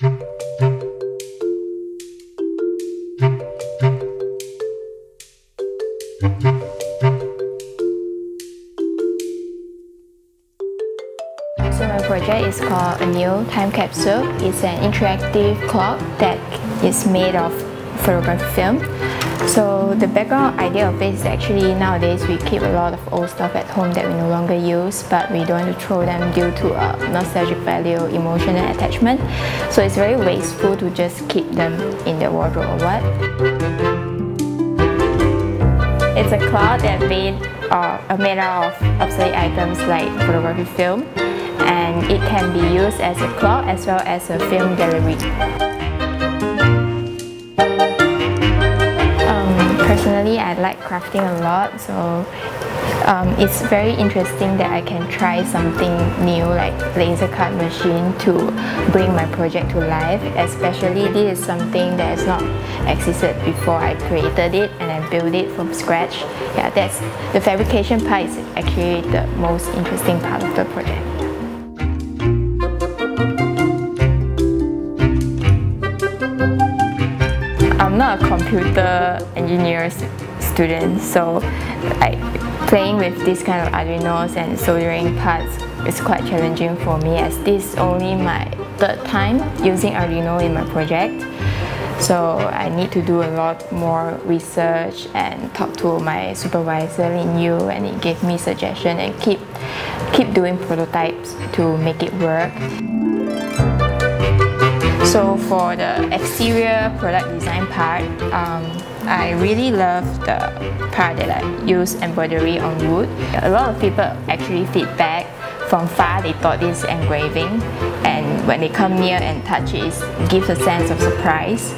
So my project is called Anew Time Capsule. It's an interactive clock that is made of photography film. So the background idea of it is actually nowadays we keep a lot of old stuff at home that we no longer use but we don't want to throw them due to a nostalgic value, emotional attachment. So it's very wasteful to just keep them in the wardrobe or what. It's a cloud that made, uh, made out of obsolete items like photography film and it can be used as a cloud as well as a film gallery. I like crafting a lot, so um, it's very interesting that I can try something new like laser cut machine to bring my project to life. Especially this is something that has not existed before I created it and I built it from scratch. Yeah, that's the fabrication part is actually the most interesting part of the project. A computer engineer student, so playing with this kind of Arduinos and soldering parts is quite challenging for me as this is only my third time using Arduino in my project. So I need to do a lot more research and talk to my supervisor in Yu and he gave me suggestion and keep keep doing prototypes to make it work. So for the exterior product design part, um, I really love the part that I use embroidery on wood. A lot of people actually feedback from far they thought this engraving and when they come near and touch it, it gives a sense of surprise.